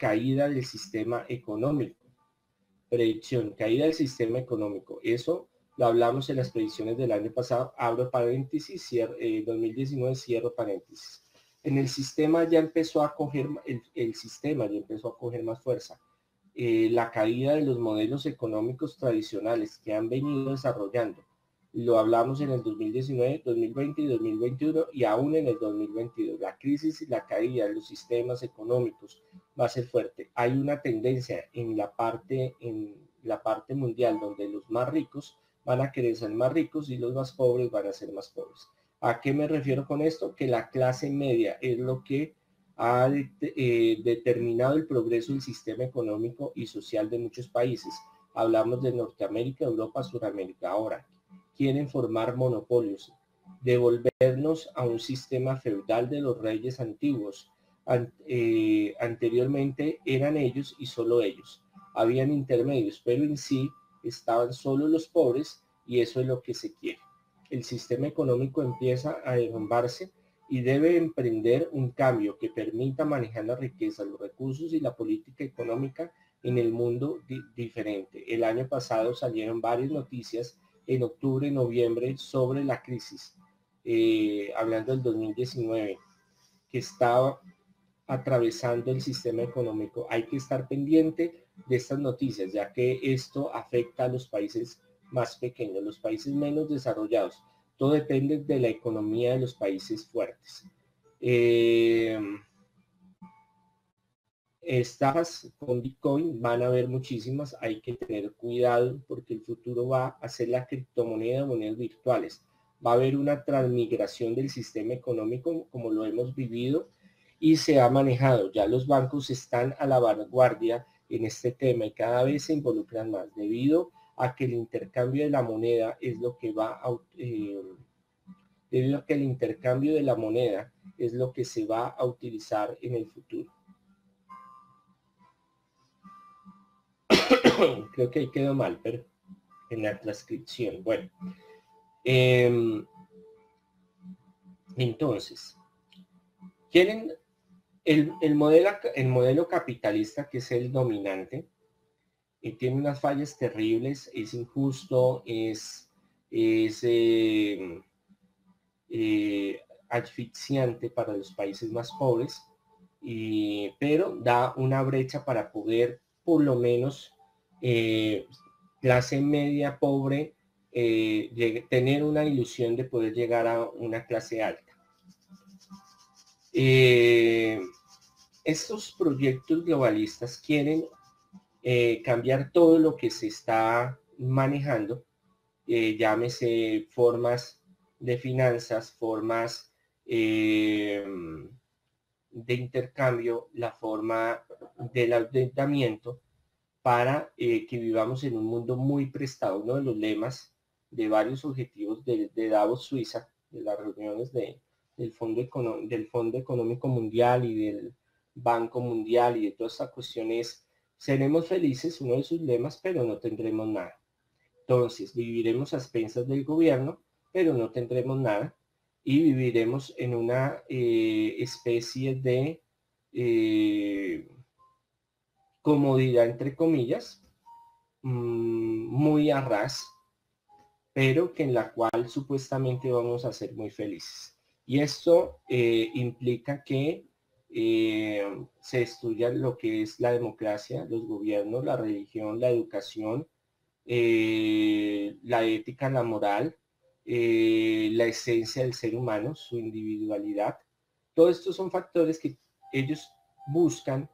caída del sistema económico. Predicción, caída del sistema económico. Eso lo hablamos en las predicciones del año pasado. Abro paréntesis, cierro, 2019, eh, cierro paréntesis. En el sistema ya empezó a coger, el, sistema ya empezó a coger más fuerza. Eh, la caída de los modelos económicos tradicionales que han venido desarrollando lo hablamos en el 2019, 2020 y 2021 y aún en el 2022. La crisis y la caída de los sistemas económicos va a ser fuerte. Hay una tendencia en la parte, en la parte mundial donde los más ricos van a querer ser más ricos y los más pobres van a ser más pobres. ¿A qué me refiero con esto? Que la clase media es lo que ha eh, determinado el progreso del sistema económico y social de muchos países. Hablamos de Norteamérica, Europa, Sudamérica. Ahora, quieren formar monopolios, devolvernos a un sistema feudal de los reyes antiguos. Eh, anteriormente eran ellos y solo ellos. Habían intermedios, pero en sí estaban solo los pobres y eso es lo que se quiere. El sistema económico empieza a derrumbarse y debe emprender un cambio que permita manejar la riqueza, los recursos y la política económica en el mundo diferente. El año pasado salieron varias noticias en octubre y noviembre sobre la crisis, eh, hablando del 2019, que estaba atravesando el sistema económico. Hay que estar pendiente de estas noticias, ya que esto afecta a los países más pequeños, los países menos desarrollados. Todo depende de la economía de los países fuertes. Eh, estas con Bitcoin van a haber muchísimas, hay que tener cuidado porque el futuro va a ser la criptomoneda, monedas virtuales. Va a haber una transmigración del sistema económico como lo hemos vivido y se ha manejado. Ya los bancos están a la vanguardia en este tema y cada vez se involucran más debido a que el intercambio de la moneda es lo que va a, eh, debido a que el intercambio de la moneda es lo que se va a utilizar en el futuro. Creo que ahí quedó mal, pero en la transcripción. Bueno. Em, entonces, quieren el, modelo, el modelo capitalista que es el dominante y tiene unas fallas terribles, es injusto, es, es em, eh, asfixiante para los países más pobres, y, pero da una brecha para poder por lo menos eh, clase media pobre eh, tener una ilusión de poder llegar a una clase alta. Eh, estos proyectos globalistas quieren cambiar todo lo que se está manejando, llámese formas de finanzas, formas de intercambio, la forma del auditamiento, para eh, que vivamos en un mundo muy prestado. Uno de los lemas de varios objetivos de, Davos, Suiza, de las reuniones de, del, Fondo del Fondo Económico Mundial y del Banco Mundial y de toda esta cuestión es, seremos felices, uno de sus lemas, pero no tendremos nada. Entonces, viviremos a expensas del gobierno, pero no tendremos nada y viviremos en una eh, especie de eh, comodidad entre comillas, mm, muy a ras, pero que en la cual supuestamente vamos a ser muy felices. Y esto eh, implica que eh, se estudia lo que es la democracia, los gobiernos, la religión, la educación, eh, la ética, la moral, la esencia del ser humano, su individualidad. Todos estos son factores que ellos buscan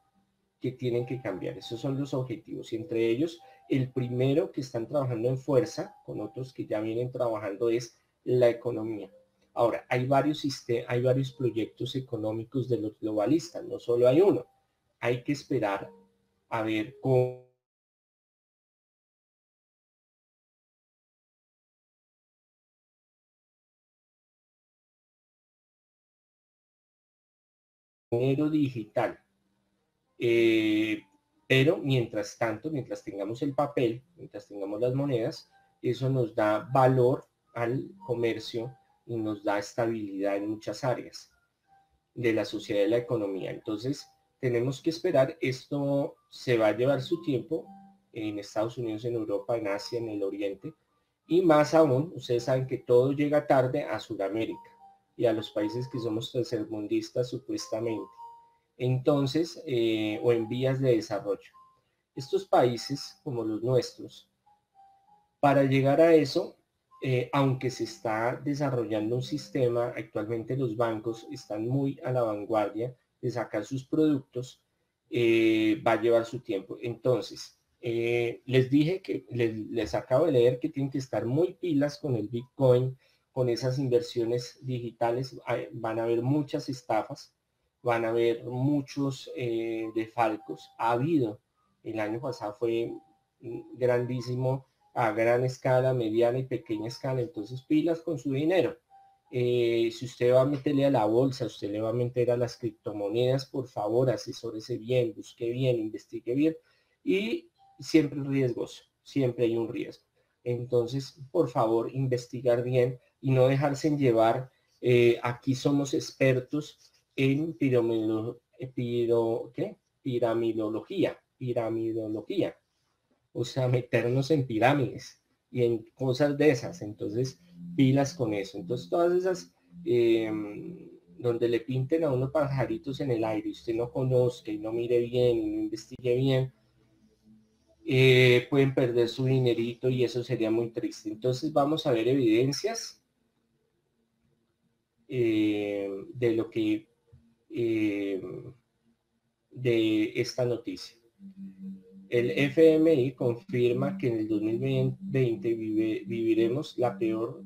que tienen que cambiar. Esos son los objetivos y entre ellos el primero que están trabajando en fuerza con otros que ya vienen trabajando es la economía. Ahora, hay varios, hay varios proyectos económicos de los globalistas, no solo hay uno. Hay que esperar a ver cómo digital eh, pero mientras tanto, mientras tengamos el papel, mientras tengamos las monedas, eso nos da valor al comercio y nos da estabilidad en muchas áreas de la sociedad y la economía. Entonces, tenemos que esperar. Esto se va a llevar su tiempo en Estados Unidos, en Europa, en Asia, en el Oriente. Y más aún, ustedes saben que todo llega tarde a Sudamérica y a los países que somos tercermundistas supuestamente. Entonces, eh, o en vías de desarrollo. Estos países, como los nuestros, para llegar a eso, eh, aunque se está desarrollando un sistema, actualmente los bancos están muy a la vanguardia de sacar sus productos, eh, va a llevar su tiempo. Entonces, les dije que les, acabo de leer que tienen que estar muy pilas con el Bitcoin, con esas inversiones digitales. van a haber muchas estafas, van a haber muchos eh, defalcos. Ha habido, el año pasado fue grandísimo a gran escala, mediana y pequeña escala. Entonces, pilas con su dinero. Eh, si usted va a meterle a la bolsa, usted le va a meter a las criptomonedas, por favor, asesórese bien, busque bien, investigue bien y siempre riesgoso, siempre hay un riesgo. Entonces, por favor, investigar bien y no dejarse en llevar. Eh, aquí somos expertos en ¿qué? piramidología, piramidología. O sea, meternos en pirámides y en cosas de esas. Entonces, pilas con eso. Entonces, todas esas em, donde le pinten a unos pajaritos en el aire y usted no conozca y no mire bien investigue bien, eh, pueden perder su dinerito y eso sería muy triste. Entonces vamos a ver evidencias eh, de lo que eh, de esta noticia. El FMI confirma que en el 2020 viviremos la peor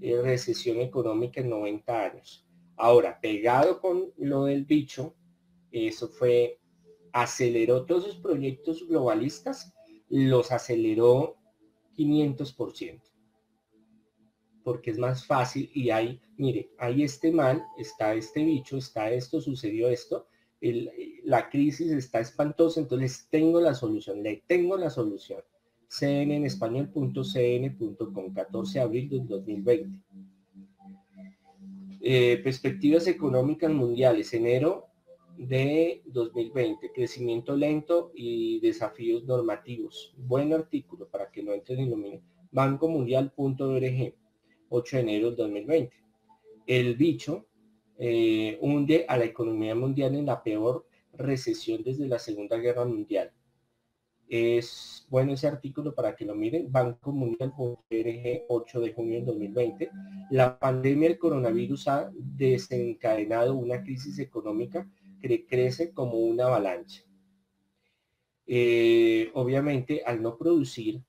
recesión económica en 90 años. Ahora, pegado con lo del bicho, eso fue, aceleró todos esos proyectos globalistas los aceleró 500%. Porque es más fácil y hay, mire, hay este mal, está este bicho, está esto, sucedió esto, la crisis está espantosa, entonces tengo la solución, le tengo la solución. cn en español.cn.com, 14 de abril del 2020. Eh, perspectivas económicas mundiales, enero de 2020, crecimiento lento y desafíos normativos. Buen artículo para que lo entren y lo miren. Banco Mundial.org, 8 de enero del 2020. El bicho eh, hunde a la economía mundial en la peor recesión desde la Segunda Guerra Mundial. Es bueno ese artículo para que lo miren. Banco Mundial.org, 8 de junio del 2020. La pandemia del coronavirus ha desencadenado una crisis económica crece como una avalancha. Eh, obviamente, al no producir,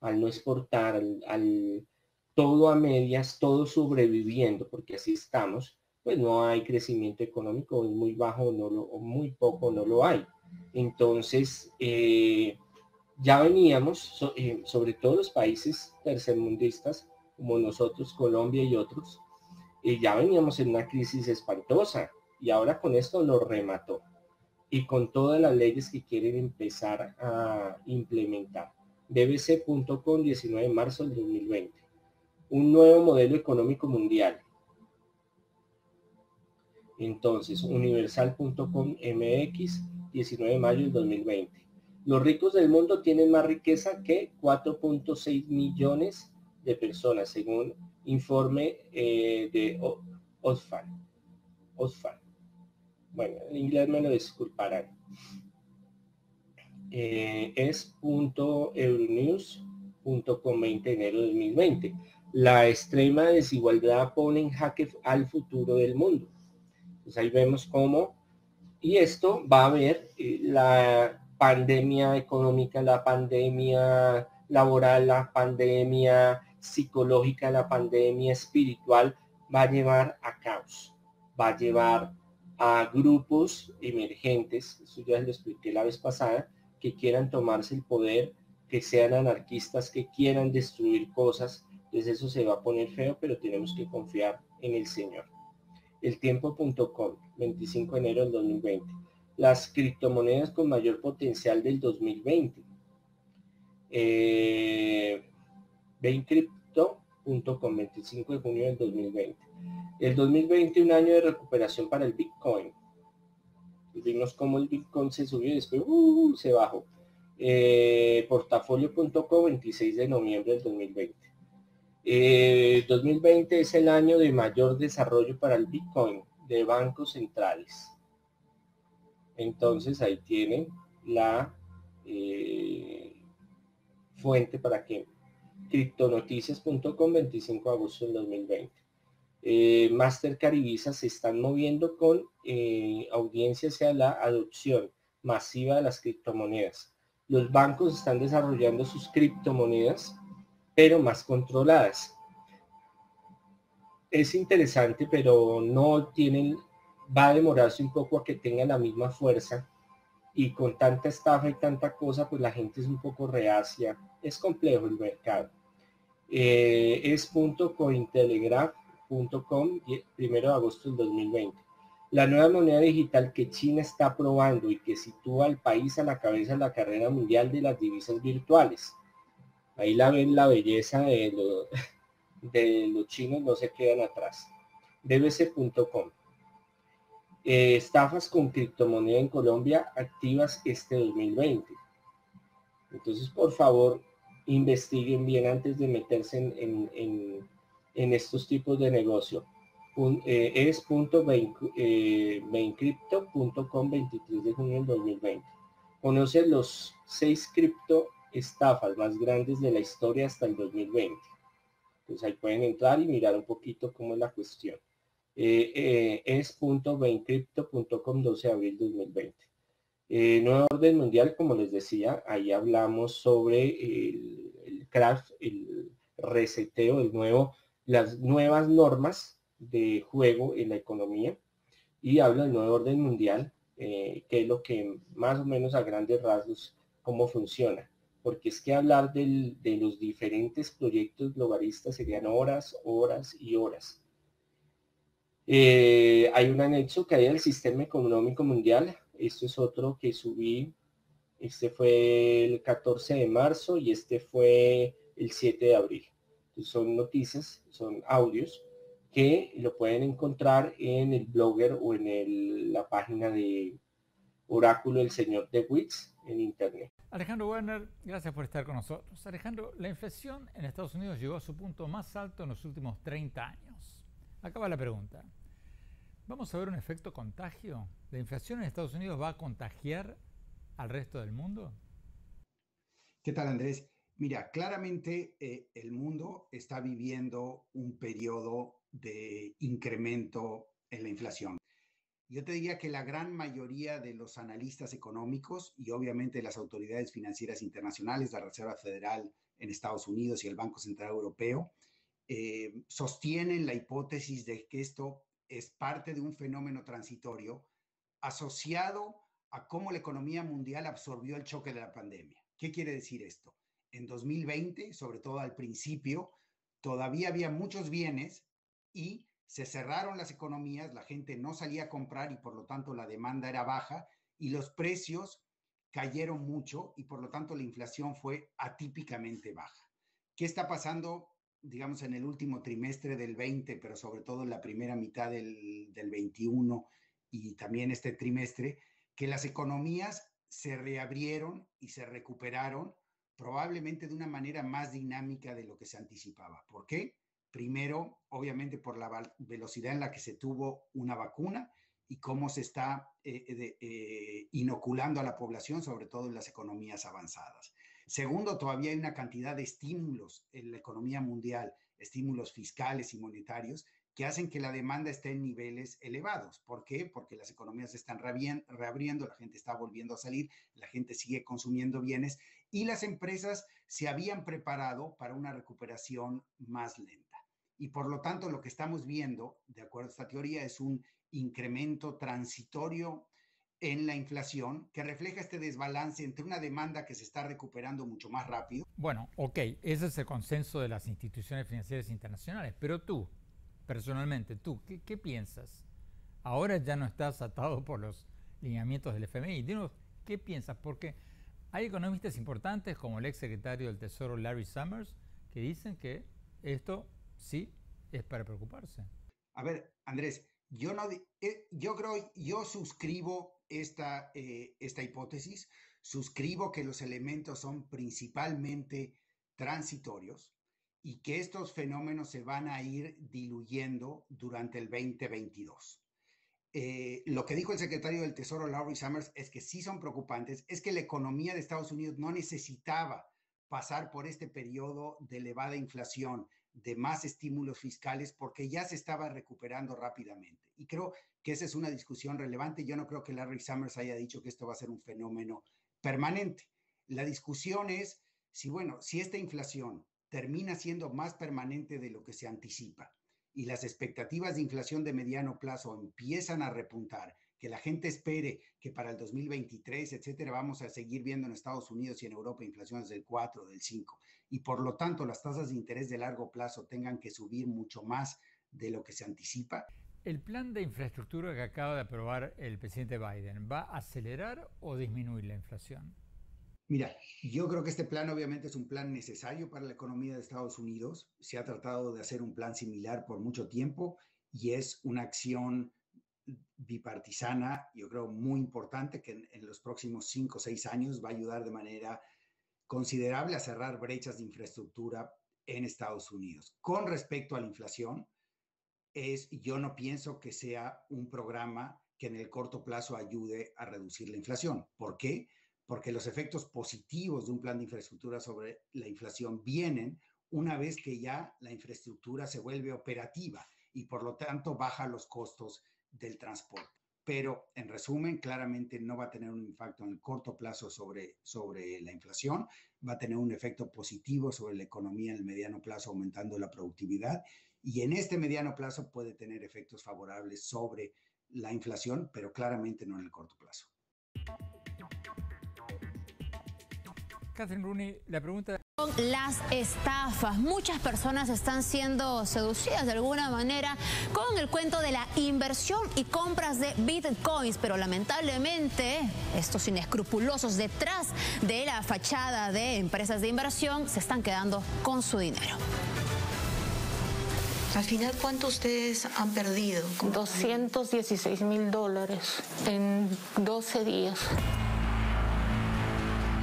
al no exportar, al, todo a medias, todo sobreviviendo, porque así estamos, pues no hay crecimiento económico, muy bajo o muy poco no lo hay. Entonces, eh, ya veníamos, eh, sobre todo los países tercermundistas, como nosotros, Colombia y otros, ya veníamos en una crisis espantosa y ahora con esto lo remató y con todas las leyes que quieren empezar a implementar. BBC.com 19 de marzo del 2020. Un nuevo modelo económico mundial. Entonces, universal.com MX 19 de mayo del 2020. Los ricos del mundo tienen más riqueza que 4.6 millones de personas, según informe eh, de Osfan. Osfan. Bueno, en inglés me lo disculparán. Eh, es .euronews.com 20 de enero de 2020. La extrema desigualdad pone en jaque al futuro del mundo. Pues ahí vemos cómo, y esto va a ver eh, la pandemia económica, la pandemia laboral, la pandemia psicológica, la pandemia espiritual, va a llevar a caos, va a llevar a grupos emergentes, eso ya lo expliqué la vez pasada, que quieran tomarse el poder, que sean anarquistas, que quieran destruir cosas, entonces eso se va a poner feo, pero tenemos que confiar en el Señor. El tiempo.com, 25 de enero del 2020. Las criptomonedas con mayor potencial del 2020. Eh, Crypto.com, 25 de junio del 2020 el 2020 un año de recuperación para el Bitcoin. Vimos cómo el Bitcoin se subió y después uh, se bajó. Eh, portafolio.com 26 de noviembre del 2020. 2020 eh, es el año de mayor desarrollo para el Bitcoin de bancos centrales. Entonces ahí tienen la eh, fuente para que criptonoticias.com 25 de agosto del 2020. Eh, Mastercard y Visa se están moviendo con eh, audiencia hacia la adopción masiva de las criptomonedas. Los bancos están desarrollando sus criptomonedas, pero más controladas. Es interesante, pero no tienen, va a demorarse un poco a que tengan la misma fuerza y con tanta estafa y tanta cosa, pues la gente es un poco reacia. Es complejo el mercado. Eh, es .cointelegraph.com, primero de agosto del 2020. La nueva moneda digital que China está probando y que sitúa al país a la cabeza de la carrera mundial de las divisas virtuales. Ahí la ven la belleza de, de los chinos, no se quedan atrás. dbc.com. Eh, estafas con criptomoneda en Colombia activas este 2020. Entonces, por favor, investiguen bien antes de meterse en, en, estos tipos de negocio. Eh, es punto 23 eh, de junio del 2020. Conoce los seis cripto estafas más grandes de la historia hasta el 2020. Entonces ahí pueden entrar y mirar un poquito cómo es la cuestión eh, eh, es.baincrypto.com 12 de abril 2020. Eh, nuevo orden mundial, como les decía, ahí hablamos sobre el, el craft, el reseteo, el nuevo, las nuevas normas de juego en la economía y habla del nuevo orden mundial, eh, que es lo que más o menos a grandes rasgos cómo funciona. Porque es que hablar de los diferentes proyectos globalistas serían horas, horas y horas. Eh, hay un anexo que hay del sistema económico mundial. Esto es otro que subí. Este fue el 14 de marzo y este fue el 7 de abril. son noticias, son audios que lo pueden encontrar en el blogger o en la página de Oráculo el Señor de Wix en Internet. Alejandro Werner, gracias por estar con nosotros. Alejandro, la inflación en Estados Unidos llegó a su punto más alto en los últimos 30 años. Acaba la pregunta. ¿Vamos a ver un efecto contagio? ¿La inflación en Estados Unidos va a contagiar al resto del mundo? ¿Qué tal, Andrés? Mira, claramente eh, el mundo está viviendo un periodo de incremento en la inflación. Yo te diría que la gran mayoría de los analistas económicos y obviamente las autoridades financieras internacionales, la Reserva Federal en Estados Unidos y el Banco Central Europeo, eh, sostienen la hipótesis de que esto es parte de un fenómeno transitorio asociado a cómo la economía mundial absorbió el choque de la pandemia. ¿Qué quiere decir esto? En 2020, sobre todo al principio, todavía había muchos bienes y se cerraron las economías, la gente no salía a comprar y por lo tanto la demanda era baja y los precios cayeron mucho y por lo tanto la inflación fue atípicamente baja. ¿Qué está pasando digamos, en el último trimestre del 20, pero sobre todo en la primera mitad del, del 21 y también este trimestre, que las economías se reabrieron y se recuperaron probablemente de una manera más dinámica de lo que se anticipaba. ¿Por qué? Primero, obviamente por la velocidad en la que se tuvo una vacuna y cómo se está eh, eh, inoculando a la población, sobre todo en las economías avanzadas. Segundo, todavía hay una cantidad de estímulos en la economía mundial, estímulos fiscales y monetarios, que hacen que la demanda esté en niveles elevados. ¿Por qué? Porque las economías se están reabriendo, la gente está volviendo a salir, la gente sigue consumiendo bienes y las empresas se habían preparado para una recuperación más lenta. Y por lo tanto, lo que estamos viendo, de acuerdo a esta teoría, es un incremento transitorio en la inflación que refleja este desbalance entre una demanda que se está recuperando mucho más rápido. Bueno, ok, ese es el consenso de las instituciones financieras internacionales, pero tú, personalmente, tú, ¿qué, piensas? Ahora ya no estás atado por los lineamientos del FMI. Dinos, ¿qué piensas? Porque hay economistas importantes como el ex secretario del Tesoro Larry Summers que dicen que esto sí es para preocuparse. A ver, Andrés, yo no, eh, yo creo, yo suscribo esta, eh, esta hipótesis, suscribo que los elementos son principalmente transitorios y que estos fenómenos se van a ir diluyendo durante el 2022. Eh, lo que dijo el secretario del Tesoro, Larry Summers, es que sí son preocupantes, es que la economía de Estados Unidos no necesitaba pasar por este periodo de elevada inflación, de más estímulos fiscales, porque ya se estaba recuperando rápidamente. Y creo que esa es una discusión relevante. Yo no creo que Larry Summers haya dicho que esto va a ser un fenómeno permanente. La discusión es si, bueno, si esta inflación termina siendo más permanente de lo que se anticipa y las expectativas de inflación de mediano plazo empiezan a repuntar, que la gente espere que para el 2023, etcétera, vamos a seguir viendo en Estados Unidos y en Europa inflaciones del 4, del 5, y por lo tanto las tasas de interés de largo plazo tengan que subir mucho más de lo que se anticipa. ¿El plan de infraestructura que acaba de aprobar el presidente Biden va a acelerar o disminuir la inflación? Mira, yo creo que este plan obviamente es un plan necesario para la economía de Estados Unidos. Se ha tratado de hacer un plan similar por mucho tiempo y es una acción bipartisana, yo creo, muy importante que en, los próximos cinco o seis años va a ayudar de manera considerable a cerrar brechas de infraestructura en Estados Unidos. Con respecto a la inflación, es, yo no pienso que sea un programa que en el corto plazo ayude a reducir la inflación. ¿Por qué? porque los efectos positivos de un plan de infraestructura sobre la inflación vienen una vez que ya la infraestructura se vuelve operativa y por lo tanto baja los costos del transporte. Pero en resumen, claramente no va a tener un impacto en el corto plazo sobre, sobre la inflación, va a tener un efecto positivo sobre la economía en el mediano plazo, aumentando la productividad y en este mediano plazo puede tener efectos favorables sobre la inflación, pero claramente no en el corto plazo. Catherine Rooney, la pregunta... Las estafas. Muchas personas están siendo seducidas de alguna manera con el cuento de la inversión y compras de bitcoins, pero lamentablemente estos inescrupulosos detrás de la fachada de empresas de inversión se están quedando con su dinero. Al final, ¿cuánto ustedes han perdido? 216 mil dólares en 12 días.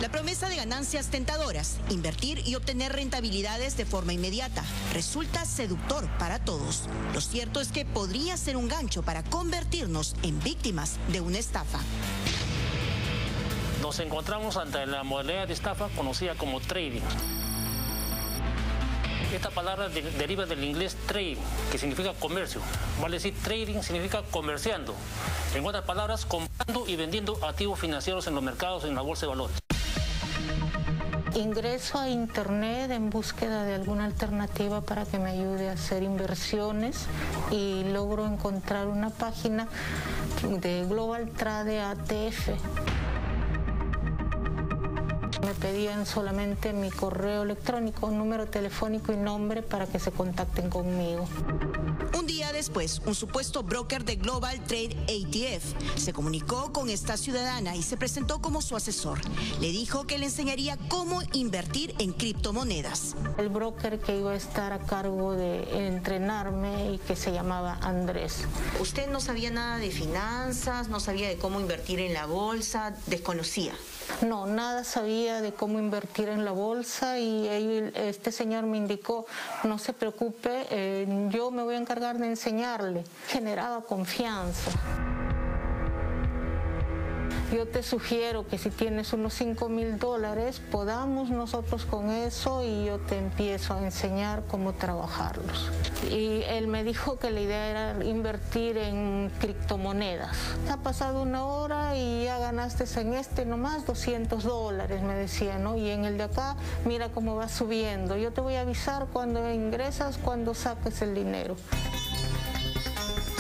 La promesa de ganancias tentadoras, invertir y obtener rentabilidades de forma inmediata, resulta seductor para todos. Lo cierto es que podría ser un gancho para convertirnos en víctimas de una estafa. Nos encontramos ante la modalidad de estafa conocida como trading. Esta palabra deriva del inglés trade, que significa comercio. Vale decir, trading significa comerciando. En otras palabras, comprando y vendiendo activos financieros en los mercados en la bolsa de valores. Ingreso a internet en búsqueda de alguna alternativa para que me ayude a hacer inversiones y logro encontrar una página de Global Trade ATF. Me pedían solamente mi correo electrónico, número telefónico y nombre para que se contacten conmigo. Un día después, un supuesto broker de Global Trade ATF se comunicó con esta ciudadana y se presentó como su asesor. Le dijo que le enseñaría cómo invertir en criptomonedas. El broker que iba a estar a cargo de entrenarme y que se llamaba Andrés. ¿Usted no sabía nada de finanzas, no sabía de cómo invertir en la bolsa, desconocía? No, nada sabía de cómo invertir en la bolsa y este señor me indicó, no se preocupe, eh, yo me voy a encargar de enseñarle. Generaba confianza. Yo te sugiero que si tienes unos 5 mil dólares, podamos nosotros con eso y yo te empiezo a enseñar cómo trabajarlos. Y él me dijo que la idea era invertir en criptomonedas. Ha pasado una hora y ya ganaste en este nomás 200 dólares, me decía, ¿no? Y en el de acá, mira cómo va subiendo. Yo te voy a avisar cuando ingresas, cuando saques el dinero.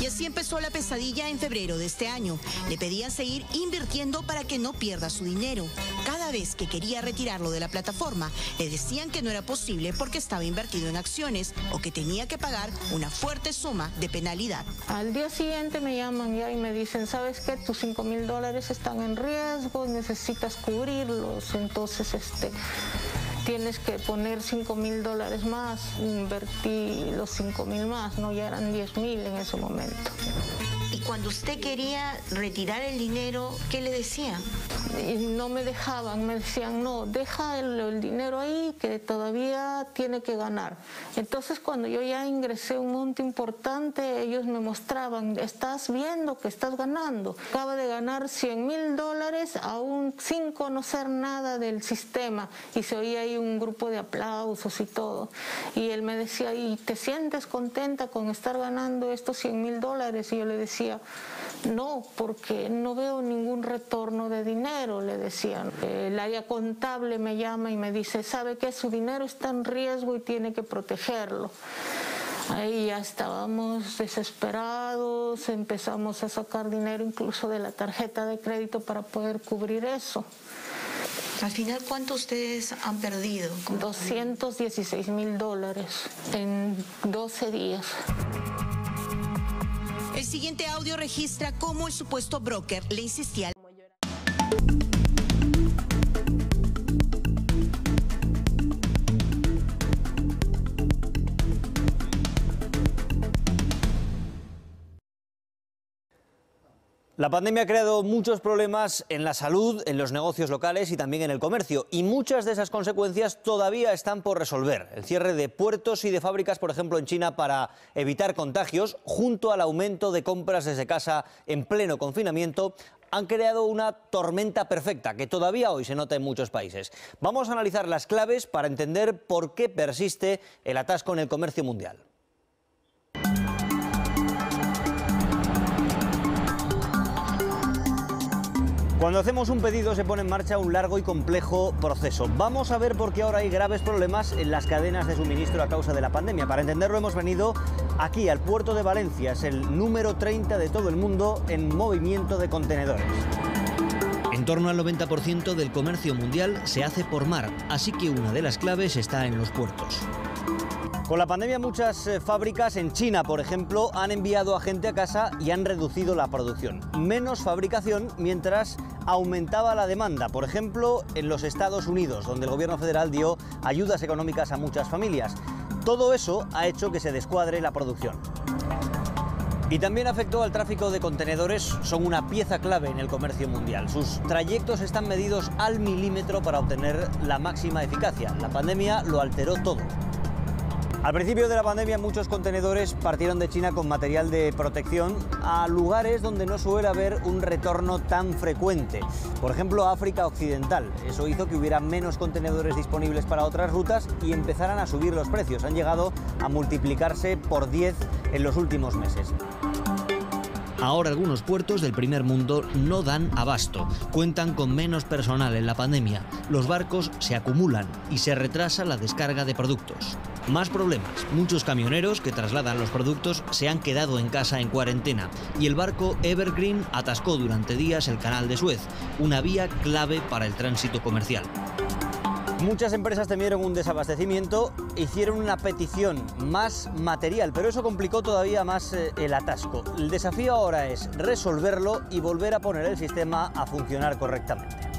Y así empezó la pesadilla en febrero de este año. Le pedían seguir invirtiendo para que no pierda su dinero. Cada vez que quería retirarlo de la plataforma, le decían que no era posible porque estaba invertido en acciones o que tenía que pagar una fuerte suma de penalidad. Al día siguiente me llaman ya y me dicen, ¿sabes qué? Tus 5 mil dólares están en riesgo, necesitas cubrirlos. Entonces, este tienes que poner 5 mil dólares más, invertí los 5 mil más, no ya eran 10 mil en ese momento. ¿Y cuando usted quería retirar el dinero, ¿qué le decían? Y no me dejaban, me decían, no, deja el, el dinero ahí que todavía tiene que ganar. Entonces cuando yo ya ingresé un monto importante, ellos me mostraban, estás viendo que estás ganando. Acaba de ganar 100 mil dólares aún sin conocer nada del sistema. Y se oía ahí un grupo de aplausos y todo. Y él me decía, ¿y te sientes contenta con estar ganando estos 100 mil dólares? Y yo le decía, no, porque no veo ningún retorno de dinero, le decían. El área contable me llama y me dice, ¿sabe que su dinero está en riesgo y tiene que protegerlo? Ahí ya estábamos desesperados, empezamos a sacar dinero incluso de la tarjeta de crédito para poder cubrir eso. Al final, ¿cuánto ustedes han perdido? 216 mil dólares en 12 días. El siguiente audio registra cómo el supuesto broker le insistía La pandemia ha creado muchos problemas en la salud, en los negocios locales y también en el comercio. Y muchas de esas consecuencias todavía están por resolver. El cierre de puertos y de fábricas, por ejemplo, en China para evitar contagios, junto al aumento de compras desde casa en pleno confinamiento, han creado una tormenta perfecta que todavía hoy se nota en muchos países. Vamos a analizar las claves para entender por qué persiste el atasco en el comercio mundial. Cuando hacemos un pedido se pone en marcha un largo y complejo proceso. Vamos a ver por qué ahora hay graves problemas en las cadenas de suministro a causa de la pandemia. Para entenderlo hemos venido aquí al puerto de Valencia, es el número 30 de todo el mundo en movimiento de contenedores. En torno al 90% del comercio mundial se hace por mar, así que una de las claves está en los puertos. Con la pandemia muchas eh, fábricas en China, por ejemplo, han enviado a gente a casa y han reducido la producción. Menos fabricación mientras aumentaba la demanda, por ejemplo, en los Estados Unidos, donde el gobierno federal dio ayudas económicas a muchas familias. Todo eso ha hecho que se descuadre la producción. Y también afectó al tráfico de contenedores, son una pieza clave en el comercio mundial. Sus trayectos están medidos al milímetro para obtener la máxima eficacia. La pandemia lo alteró todo. Al principio de la pandemia muchos contenedores partieron de China con material de protección a lugares donde no suele haber un retorno tan frecuente. Por ejemplo, África Occidental. Eso hizo que hubiera menos contenedores disponibles para otras rutas y empezaran a subir los precios. Han llegado a multiplicarse por 10 en los últimos meses. Ahora algunos puertos del primer mundo no dan abasto, cuentan con menos personal en la pandemia, los barcos se acumulan y se retrasa la descarga de productos. Más problemas, muchos camioneros que trasladan los productos se han quedado en casa en cuarentena y el barco Evergreen atascó durante días el canal de Suez, una vía clave para el tránsito comercial. Muchas empresas temieron un desabastecimiento, hicieron una petición más material, pero eso complicó todavía más eh, el atasco. El desafío ahora es resolverlo y volver a poner el sistema a funcionar correctamente.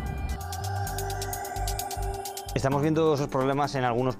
Estamos viendo esos problemas en algunos